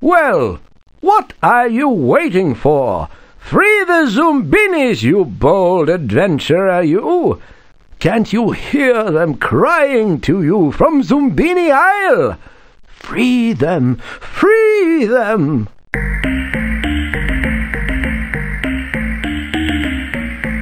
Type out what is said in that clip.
Well, what are you waiting for? Free the Zoombinis, you bold adventurer, you! Can't you hear them crying to you from Zoombini Isle? Free them! Free them!